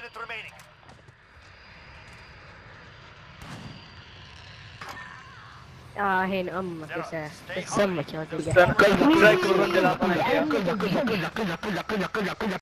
the AO. كس اختك One minute remaining. اه هين امك يا سا- بس امك يا ولد القهوة. كلبك زي كل رجل اعطاني اياه